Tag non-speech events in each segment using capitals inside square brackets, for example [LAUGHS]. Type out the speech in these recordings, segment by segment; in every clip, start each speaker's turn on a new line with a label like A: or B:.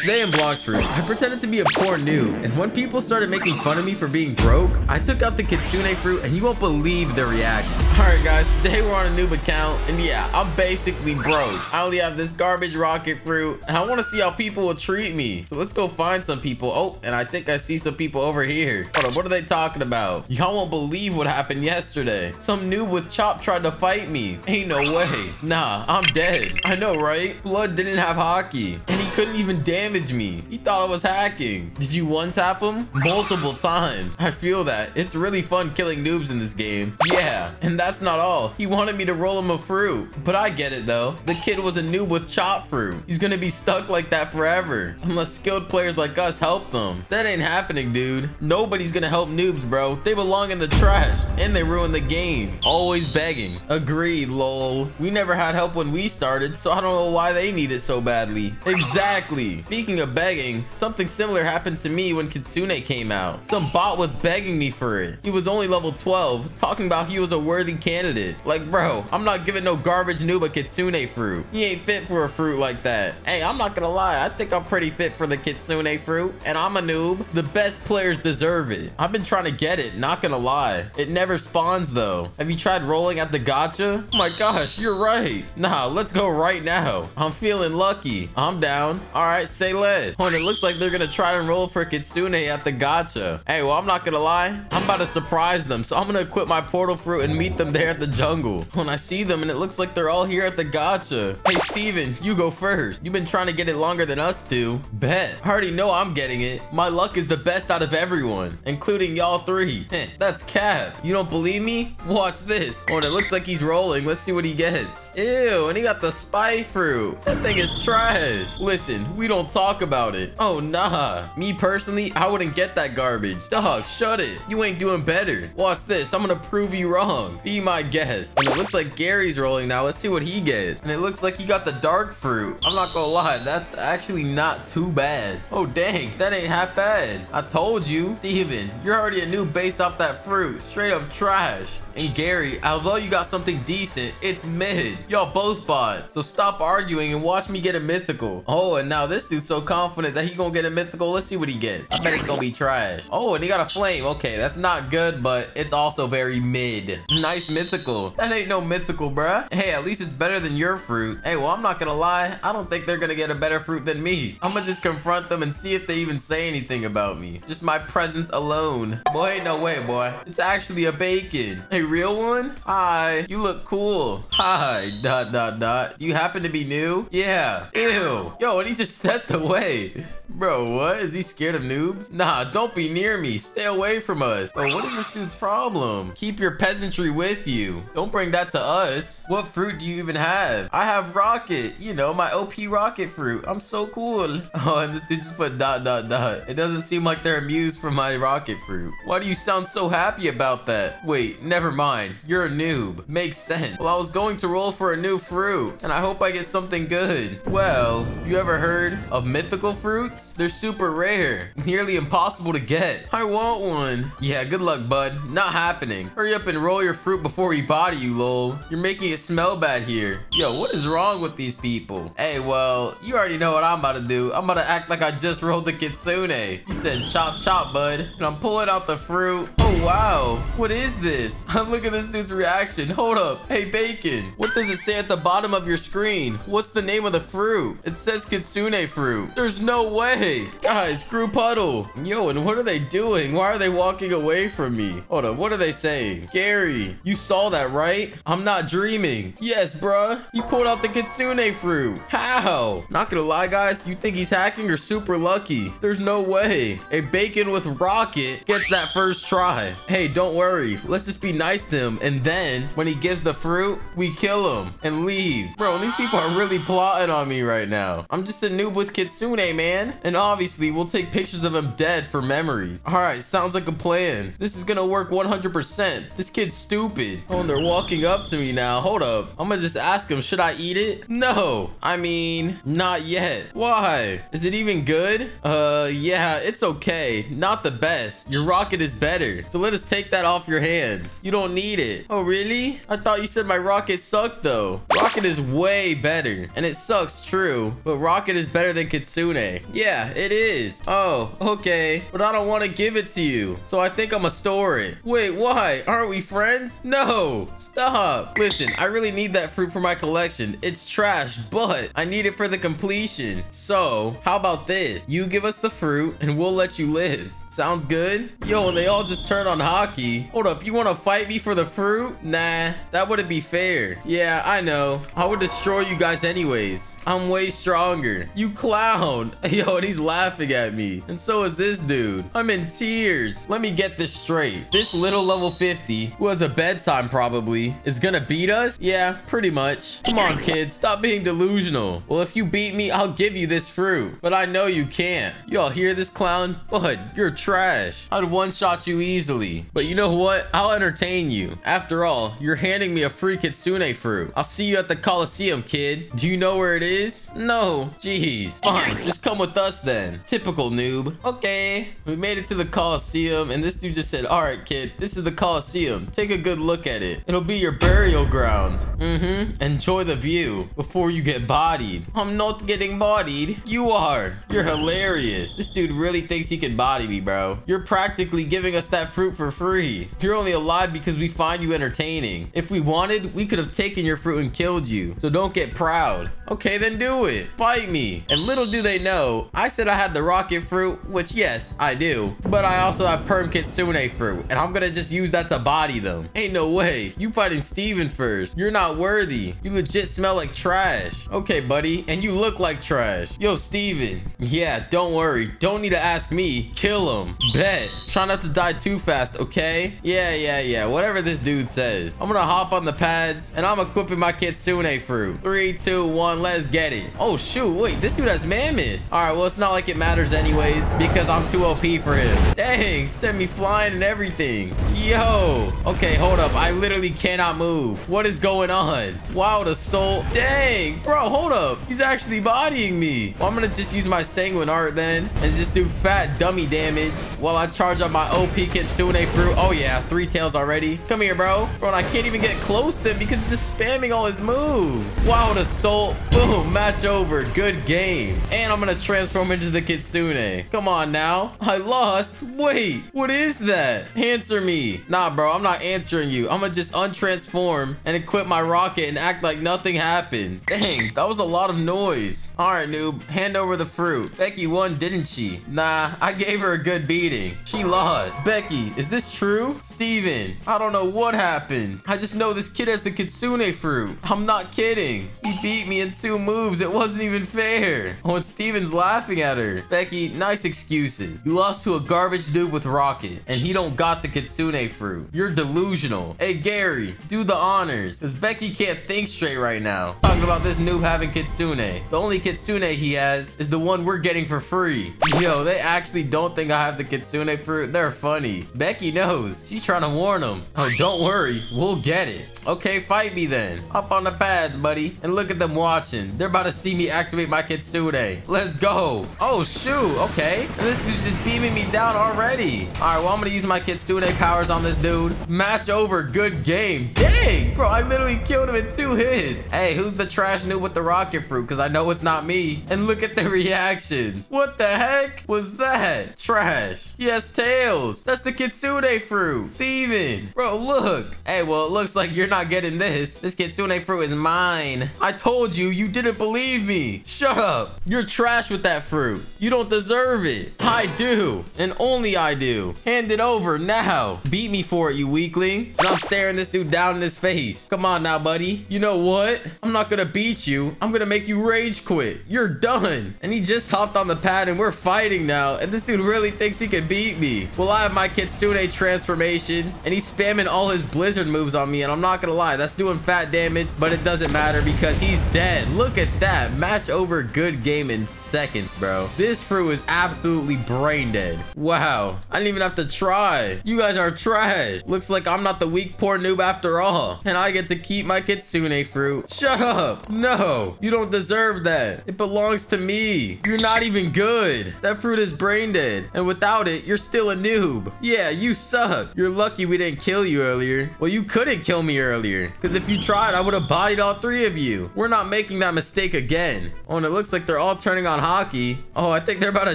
A: today in Blox Fruit, I pretended to be a poor noob, and when people started making fun of me for being broke, I took out the Kitsune fruit, and you won't believe the reaction. Alright guys, today we're on a noob account, and yeah, I'm basically broke. I only have this garbage rocket fruit, and I want to see how people will treat me. So let's go find some people. Oh, and I think I see some people over here. Hold on, what are they talking about? Y'all won't believe what happened yesterday. Some noob with Chop tried to fight me. Ain't no way. Nah, I'm dead. I know, right? Blood didn't have Haki, and he couldn't even damage me. He thought I was hacking. Did you one-tap him? Multiple times. I feel that. It's really fun killing noobs in this game. Yeah, and that's not all. He wanted me to roll him a fruit. But I get it, though. The kid was a noob with chop fruit. He's gonna be stuck like that forever. Unless skilled players like us help them. That ain't happening, dude. Nobody's gonna help noobs, bro. They belong in the trash. And they ruin the game. Always begging. Agreed, lol. We never had help when we started, so I don't know why they need it so badly. Exactly. Speaking of begging, something similar happened to me when Kitsune came out. Some bot was begging me for it. He was only level 12, talking about he was a worthy candidate. Like, bro, I'm not giving no garbage noob a Kitsune fruit. He ain't fit for a fruit like that. Hey, I'm not gonna lie. I think I'm pretty fit for the Kitsune fruit, and I'm a noob. The best players deserve it. I've been trying to get it, not gonna lie. It never spawns, though. Have you tried rolling at the gacha? Oh my gosh, you're right. Nah, let's go right now. I'm feeling lucky. I'm down. All right, say less. Oh, and it looks like they're gonna try and roll for Kitsune at the gacha. Hey, well, I'm not gonna lie. I'm about to surprise them, so I'm gonna equip my portal fruit and meet them there at the jungle. When I see them, and it looks like they're all here at the gacha. Hey, Steven, you go first. You've been trying to get it longer than us two. Bet. I already know I'm getting it. My luck is the best out of everyone, including y'all three. Heh, that's Cap. You don't believe me? Watch this. Oh, and it looks like he's rolling. Let's see what he gets. Ew, and he got the spy fruit. That thing is trash. Listen, we don't talk about it. Oh, nah. Me personally, I wouldn't get that garbage. Dog, shut it. You ain't doing better. Watch this. I'm gonna prove you wrong. Be my guest. And it looks like Gary's rolling now. Let's see what he gets. And it looks like he got the dark fruit. I'm not gonna lie. That's actually not too bad. Oh, dang. That ain't half bad. I told you. Steven, you're already a new based off that fruit. Straight up trash. And Gary, although you got something decent, it's mid. Y'all both bots. So stop arguing and watch me get a mythical. Oh, and now this dude's so confident that he gonna get a mythical. Let's see what he gets. I bet it's gonna be trash. Oh, and he got a flame. Okay, that's not good, but it's also very mid. Nice mythical. That ain't no mythical, bruh. Hey, at least it's better than your fruit. Hey, well, I'm not gonna lie. I don't think they're gonna get a better fruit than me. I'm gonna just confront them and see if they even say anything about me. Just my presence alone. Boy, ain't no way, boy. It's actually a bacon. Hey, real one? Hi, you look cool. Hi, dot, dot, dot. You happen to be new? Yeah. Ew. Yo, and he just stepped away. Bro, what? Is he scared of noobs? Nah, don't be near me. Stay away from us. Bro, what is this dude's problem? Keep your peasantry with you. Don't bring that to us. What fruit do you even have? I have rocket. You know, my OP rocket fruit. I'm so cool. [LAUGHS] Oh, and this dude just put dot, dot, dot. It doesn't seem like they're amused for my rocket fruit. Why do you sound so happy about that? Wait, never mind. You're a noob. Makes sense. Well, I was going to roll for a new fruit, and I hope I get something good. Well, you ever heard of mythical fruits? They're super rare. [LAUGHS] Nearly impossible to get. I want one. Yeah, good luck, bud. Not happening. Hurry up and roll your fruit before we body you, lol. You're making it smell bad here. Yo, what is wrong with these people? Hey, well, you already know what I'm about to do. I'm about to act like I just rolled the kitsune. He said chop chop, bud. And I'm pulling out the fruit. Oh, wow. What is this? [LAUGHS] I'm look at this dude's reaction. Hold up. Hey, Bacon. What does it say at the bottom of your screen? What's the name of the fruit? It says kitsune fruit. There's no way. Guys, screw puddle. Yo, and what are they doing? Why are they walking away from me? Hold up. What are they saying? Gary, you saw that, right? I'm not dreaming. Yes, bruh. You pulled out the kitsune fruit. How? Not gonna lie, guys. You think he's hacking or super lucky? There's no way. A bacon with rocket gets that first try. Hey, don't worry. Let's just be nice to him. And then when he gives the fruit, we kill him and leave. Bro, these people are really plotting on me right now. I'm just a noob with kitsune, man. And obviously, we'll take pictures of him dead for memories. All right, sounds like a plan. This is gonna work 100%. This kid's stupid. Oh, and they're walking up to me now. Hold up. I'm gonna just ask him, should I eat it? No. I mean, not yet. Why? Is it even good? Uh, yeah, it's okay. Not the best. Your rocket is better. So let us take that off your hand. You don't need it. Oh, really? I thought you said my rocket sucked, though. Rocket is way better. And it sucks, true. But rocket is better than Kitsune. Yeah, it is. Oh, okay. But I don't want to give it to you. So I think I'm going to store it. Wait, why? Aren't we friends? No. Stop. Listen, I really need that fruit for my collection. It's trash, but I need it for the completion. So, how about this? You give us the fruit and we'll let you live. Sounds good. Yo, and they all just turned on Haki. Hold up, you want to fight me for the fruit? Nah, that wouldn't be fair. Yeah, I know. I would destroy you guys anyways. I'm way stronger. You clown. [LAUGHS] Yo, and he's laughing at me. And so is this dude. I'm in tears. Let me get this straight. This little level 50, who has a bedtime probably, is gonna beat us? Yeah, pretty much. Come on, kids. Stop being delusional. Well, if you beat me, I'll give you this fruit. But I know you can't. Y'all hear this clown? Bud, you're trash. I'd one-shot you easily. But you know what? I'll entertain you. After all, you're handing me a free Kitsune fruit. I'll see you at the Coliseum, kid. Do you know where it is? No. Jeez. Fine. Just come with us then. Typical noob. Okay. We made it to the Coliseum and this dude just said, all right, kid, this is the Coliseum. Take a good look at it. It'll be your burial ground. Mm-hmm. Enjoy the view before you get bodied. I'm not getting bodied. You are. You're hilarious. This dude really thinks he can body me, bro. You're practically giving us that fruit for free. You're only alive because we find you entertaining. If we wanted, we could have taken your fruit and killed you. So don't get proud. Okay, then do it. Fight me. And little do they know, I said I had the rocket fruit, which yes, I do. But I also have perm kitsune fruit. And I'm gonna just use that to body them. Ain't no way. You fighting Steven first. You're not worthy. You legit smell like trash. Okay, buddy. And you look like trash. Yo, Steven. Yeah, don't worry. Don't need to ask me. Kill him. Bet. Try not to die too fast, okay? Yeah, yeah, yeah. Whatever this dude says. I'm gonna hop on the pads and I'm equipping my kitsune fruit. Three, two, one, let's get it. Oh, shoot. Wait, this dude has mammoth. All right, well, it's not like it matters anyways because I'm too OP for him. Dang, sent me flying and everything. Yo. Okay, hold up. I literally cannot move. What is going on? The soul. Dang, bro, hold up. He's actually bodying me. Well, I'm to just use my sanguine art then and just do fat dummy damage while I charge up my OP Kitsune fruit. Oh, yeah, three tails already. Come here, bro. Bro, and I can't even get close to him because he's just spamming all his moves. Wow, the soul. Boom match over. Good game. And I'm going to transform into the Kitsune. Come on now. I lost. Wait, what is that? Answer me. Nah, bro, I'm not answering you. I'm going to just untransform and equip my rocket and act like nothing happened. Dang, that was a lot of noise. All right, noob, hand over the fruit. Becky won, didn't she? Nah, I gave her a good beating. She lost. Becky, is this true? Steven, I don't know what happened. I just know this kid has the Kitsune fruit. I'm not kidding. He beat me in two moves moves. It wasn't even fair. Oh, and Steven's laughing at her. Becky, nice excuses. You lost to a garbage dude with rocket, and he don't got the Kitsune fruit. You're delusional. Hey, Gary, do the honors, because Becky can't think straight right now. Talking about this noob having Kitsune. The only Kitsune he has is the one we're getting for free. Yo, they actually don't think I have the Kitsune fruit. They're funny. Becky knows. She's trying to warn them. Oh, don't worry. We'll get it. Okay, fight me then. Up on the pads, buddy. And look at them watching. They're about to see me activate my Kitsune. Let's go. Oh, shoot. Okay. This is just beaming me down already. All right, well, I'm going to use my Kitsune powers on this dude. Match over. Good game. Dang, bro, I literally killed him in two hits. Hey, who's the trash noob with the rocket fruit? Because I know it's not me. And look at the [LAUGHS] reactions. What the heck was that? Trash. Yes, Tails. That's the Kitsune fruit. Thieving. Bro, look. Hey, well, it looks like you're not getting this. This Kitsune fruit is mine. I told you, you didn't believe me. Shut up. You're trash with that fruit. You don't deserve it. I do. And only I do. Hand it over now. Beat me for it, you weakling. And I'm staring this dude down in his face. Come on now, buddy. You know what? I'm not gonna beat you. I'm gonna make you rage quit. You're done. And he just hopped on the pad and we're fighting now. And this dude really thinks he can beat me. Well, I have my Kitsune transformation and he's spamming all his blizzard moves on me. And I'm not gonna lie, that's doing fat damage, but it doesn't matter because he's dead. Look at that. Match over good game in seconds, bro. This fruit is absolutely brain dead. Wow. I didn't even have to try. You guys are trash. Looks like I'm not the weak poor noob after all. And I get to keep my kitsune fruit. Shut up. No, you don't deserve that. It belongs to me. You're not even good. That fruit is brain dead. And without it, you're still a noob. Yeah, you suck. You're lucky we didn't kill you earlier. Well, you couldn't kill me earlier. Because if you tried, I would have bodied all three of you. We're not making that mistake again. Oh, and it looks like they're all turning on Haki. Oh, I think they're about to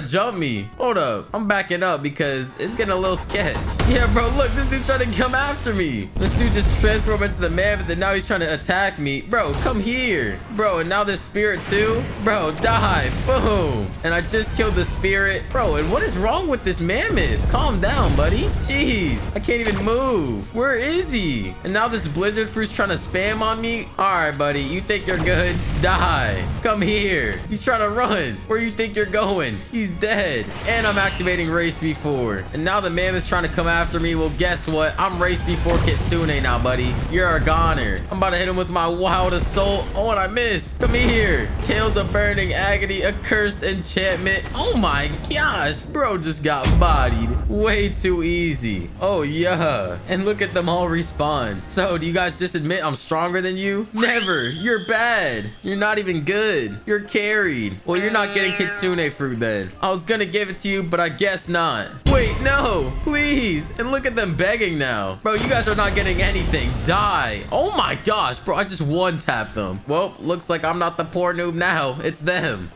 A: jump me. Hold up. I'm backing up because it's getting a little sketch. Yeah, bro, look, this dude's trying to come after me. This dude just transformed into the man, but then now he's trying to attack me. Bro, come here. Bro, and now this spirit too? Bro, die. Boom. And I just killed the spirit. Bro, and what is wrong with this mammoth? Calm down, buddy. Jeez, I can't even move. Where is he? And now this blizzard fruit's trying to spam on me? All right, buddy, you think you're good? Die. Come here. He's trying to run. Where you think you're going? He's dead. And I'm activating race V4. And now the mammoth's trying to come after me. Well, guess what? I'm race V4 Kitsune now, buddy. You're a goner. I'm about to hit him with my wild assault. Oh, and I missed. Come here. Tales of burning agony, a cursed enchantment. Oh my gosh, bro just got bodied. Way too easy. Oh yeah. And look at them all respawn. So do you guys just admit I'm stronger than you? Never. You're bad. You're not even good. You're carried. Well, you're not getting Kitsune fruit then. I was gonna give it to you, but I guess not. Wait, no, please. And look at them begging now. Bro, you guys are not getting anything. Die. Oh my gosh, bro, I just one tapped them. Well, looks like I'm not the poor noob now. It's them.